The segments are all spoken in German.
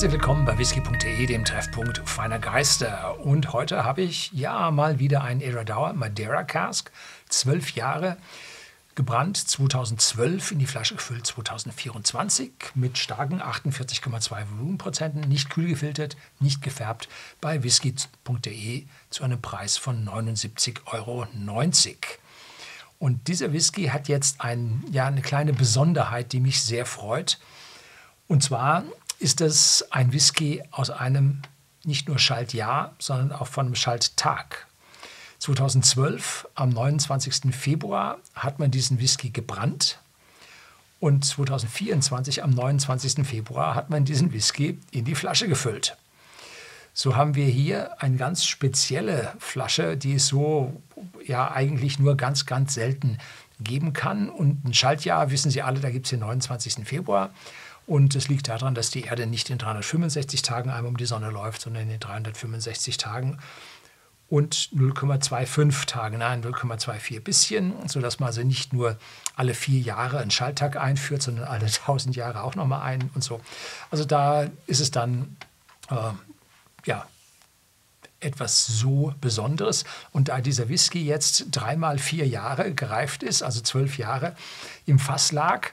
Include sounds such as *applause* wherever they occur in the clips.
Herzlich willkommen bei whisky.de, dem Treffpunkt feiner Geister. Und heute habe ich ja mal wieder einen Eradauer Madeira Cask, zwölf Jahre, gebrannt 2012, in die Flasche gefüllt 2024 mit starken 48,2 Volumenprozenten, nicht kühl gefiltert, nicht gefärbt, bei whisky.de zu einem Preis von 79,90 Euro. Und dieser Whisky hat jetzt ein, ja, eine kleine Besonderheit, die mich sehr freut. Und zwar ist es ein Whisky aus einem nicht nur Schaltjahr, sondern auch von einem Schalttag. 2012, am 29. Februar, hat man diesen Whisky gebrannt. Und 2024, am 29. Februar, hat man diesen Whisky in die Flasche gefüllt. So haben wir hier eine ganz spezielle Flasche, die es so ja eigentlich nur ganz, ganz selten geben kann. Und ein Schaltjahr, wissen Sie alle, da gibt es den 29. Februar. Und es liegt daran, dass die Erde nicht in 365 Tagen einmal um die Sonne läuft, sondern in den 365 Tagen und 0,25 Tagen, nein, 0,24 bisschen, sodass man also nicht nur alle vier Jahre einen Schalttag einführt, sondern alle *laughs* 1000 Jahre auch nochmal einen und so. Also da ist es dann, äh, ja, etwas so Besonderes. Und da dieser Whisky jetzt dreimal vier Jahre gereift ist, also zwölf Jahre im Fass lag,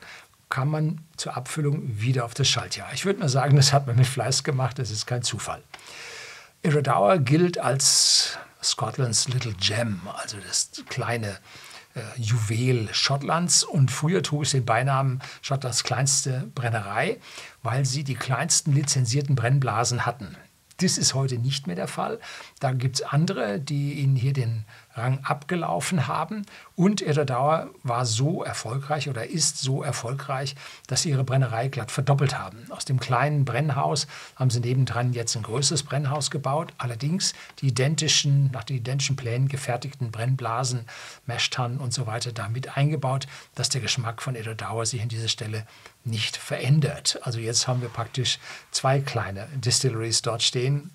kam man zur Abfüllung wieder auf das Schaltjahr. Ich würde mal sagen, *laughs* das hat man mit Fleiß gemacht, das ist kein Zufall. Irodawa gilt als Scotlands Little Gem, also das kleine äh, Juwel Schottlands. Und früher trug es den Beinamen Schottlands kleinste Brennerei, weil sie die kleinsten lizenzierten Brennblasen hatten. Das ist heute nicht mehr der Fall. Da gibt es andere, die ihnen hier den Rang abgelaufen haben. Und Edderdauer war so erfolgreich oder ist so erfolgreich, dass sie ihre Brennerei glatt verdoppelt haben. Aus dem kleinen Brennhaus haben sie nebendran jetzt ein größeres Brennhaus gebaut. Allerdings die identischen, nach den identischen Plänen gefertigten Brennblasen, Meshtannen und so weiter damit eingebaut, dass der Geschmack von Edderdauer sich an dieser Stelle nicht verändert. Also jetzt haben wir praktisch zwei kleine Distilleries dort stehen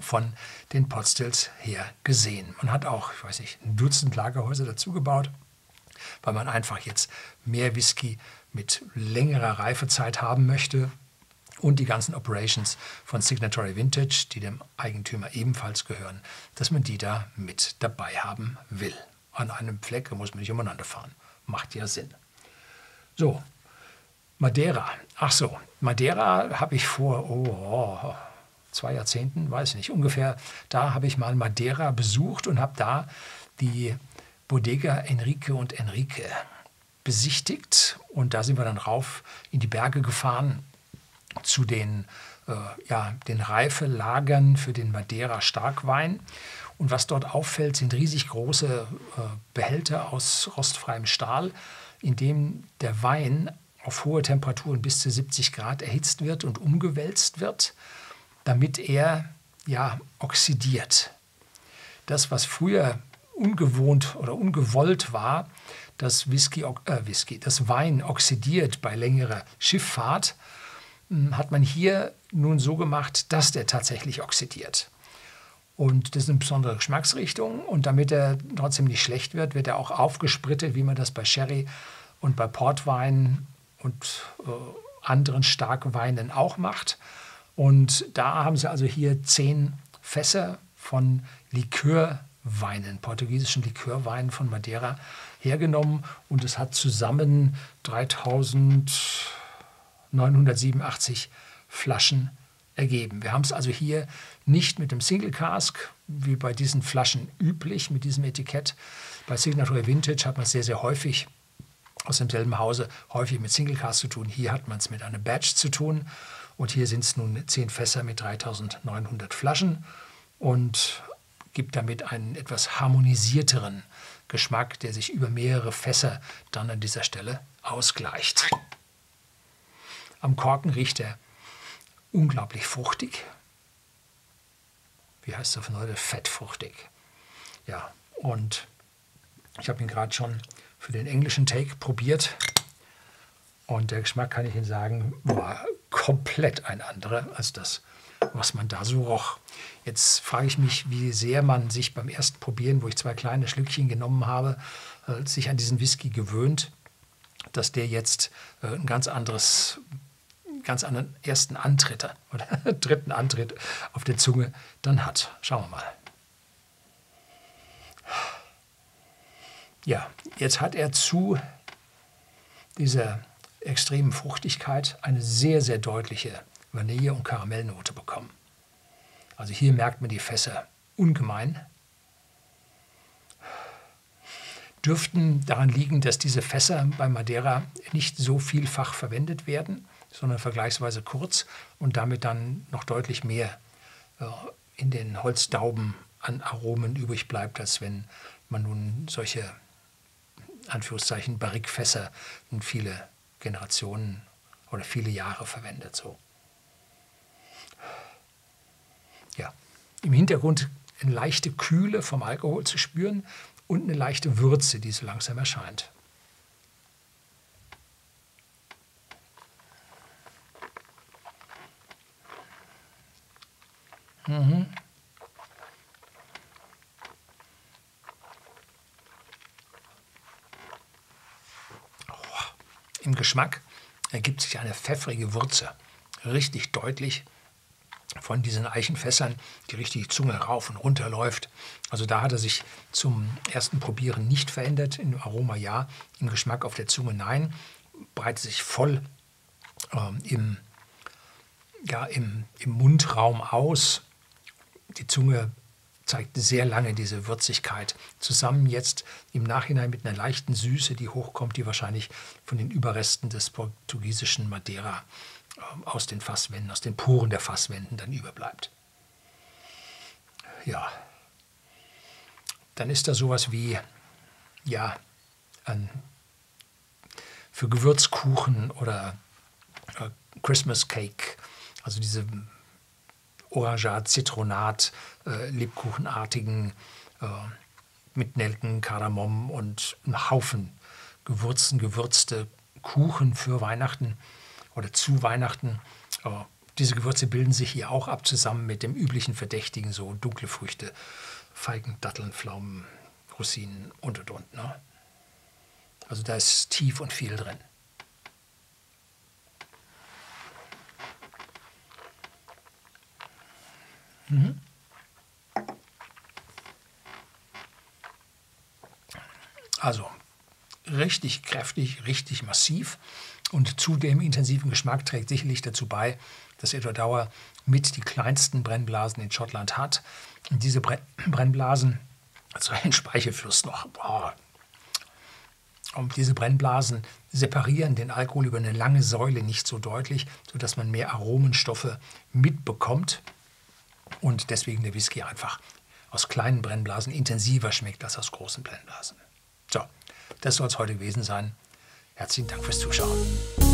von den Potstills her gesehen. Man hat auch, ich weiß nicht, ein Dutzend Lagerhäuser dazugebaut, weil man einfach jetzt mehr Whisky mit längerer Reifezeit haben möchte und die ganzen Operations von Signatory Vintage, die dem Eigentümer ebenfalls gehören, dass man die da mit dabei haben will. An einem Fleck muss man nicht umeinander fahren. Macht ja Sinn. So, Madeira. Ach so, Madeira habe ich vor, oh zwei Jahrzehnten, weiß ich nicht, ungefähr, da habe ich mal Madeira besucht und habe da die Bodega Enrique und Enrique besichtigt. Und da sind wir dann rauf in die Berge gefahren zu den, äh, ja, den Reifelagern für den Madeira Starkwein. Und was dort auffällt, sind riesig große äh, Behälter aus rostfreiem Stahl, in dem der Wein auf hohe Temperaturen bis zu 70 Grad erhitzt wird und umgewälzt wird damit er ja oxidiert. Das, was früher ungewohnt oder ungewollt war, dass Whisky, äh, Whisky, das Wein oxidiert bei längerer Schifffahrt, hm, hat man hier nun so gemacht, dass der tatsächlich oxidiert. Und das ist eine besondere Geschmacksrichtung. Und damit er trotzdem nicht schlecht wird, wird er auch aufgesprittet, wie man das bei Sherry und bei Portwein und äh, anderen starken Weinen auch macht. Und da haben sie also hier zehn Fässer von Likörweinen, portugiesischen Likörweinen von Madeira hergenommen und es hat zusammen 3987 Flaschen ergeben. Wir haben es also hier nicht mit dem Single Cask, wie bei diesen Flaschen üblich, mit diesem Etikett. Bei Signature Vintage hat man es sehr, sehr häufig aus demselben Hause, häufig mit Single Cask zu tun. Hier hat man es mit einer Batch zu tun. Und hier sind es nun zehn Fässer mit 3900 Flaschen und gibt damit einen etwas harmonisierteren Geschmack, der sich über mehrere Fässer dann an dieser Stelle ausgleicht. Am Korken riecht er unglaublich fruchtig. Wie heißt es auf Neudeutsch? Fettfruchtig. Ja, und ich habe ihn gerade schon für den englischen Take probiert. Und der Geschmack, kann ich Ihnen sagen, war komplett ein anderer als das, was man da so roch. Jetzt frage ich mich, wie sehr man sich beim ersten Probieren, wo ich zwei kleine Schlückchen genommen habe, äh, sich an diesen Whisky gewöhnt, dass der jetzt äh, ein ganz anderes ganz anderen ersten Antritt *laughs* oder dritten Antritt auf der Zunge dann hat. Schauen wir mal. Ja, jetzt hat er zu dieser extremen Fruchtigkeit eine sehr, sehr deutliche Vanille- und Karamellnote bekommen. Also hier merkt man die Fässer ungemein. Dürften daran liegen, dass diese Fässer bei Madeira nicht so vielfach verwendet werden, sondern vergleichsweise kurz und damit dann noch deutlich mehr äh, in den Holzdauben an Aromen übrig bleibt, als wenn man nun solche Anführungszeichen Barrikfässer in viele Generationen oder viele Jahre verwendet. So. Ja. Im Hintergrund eine leichte Kühle vom Alkohol zu spüren und eine leichte Würze, die so langsam erscheint. Mhm. Im Geschmack ergibt sich eine pfeffrige Würze, richtig deutlich von diesen Eichenfässern, die richtig die Zunge rauf und runter läuft. Also da hat er sich zum ersten Probieren nicht verändert, im Aroma ja, im Geschmack auf der Zunge nein, breitet sich voll ähm, im, ja, im, im Mundraum aus. Die Zunge zeigt sehr lange diese Würzigkeit. Zusammen jetzt im Nachhinein mit einer leichten Süße, die hochkommt, die wahrscheinlich von den Überresten des portugiesischen Madeira äh, aus den Fasswänden, aus den Poren der Fasswänden dann überbleibt. Ja, dann ist da sowas wie, ja, ein, für Gewürzkuchen oder äh, Christmas Cake, also diese Orangat, Zitronat, äh, Lebkuchenartigen äh, mit Nelken, Kardamom und einem Haufen Gewürzen, gewürzte Kuchen für Weihnachten oder zu Weihnachten. Äh, diese Gewürze bilden sich hier auch ab, zusammen mit dem üblichen Verdächtigen, so dunkle Früchte, Feigen, Datteln, Pflaumen, Rosinen und und und. Ne? Also da ist tief und viel drin. Mhm. Also richtig kräftig, richtig massiv und zu dem intensiven Geschmack trägt sicherlich dazu bei, dass Edward Dauer mit die kleinsten Brennblasen in Schottland hat. Und diese *clears throat* Brennblasen, also ein Speichelfluss noch, boah, und diese Brennblasen separieren den Alkohol über eine lange Säule nicht so deutlich, sodass man mehr Aromenstoffe mitbekommt und deswegen der Whisky einfach aus kleinen Brennblasen intensiver schmeckt als aus großen Brennblasen. So, das soll es heute gewesen sein. Herzlichen Dank fürs Zuschauen.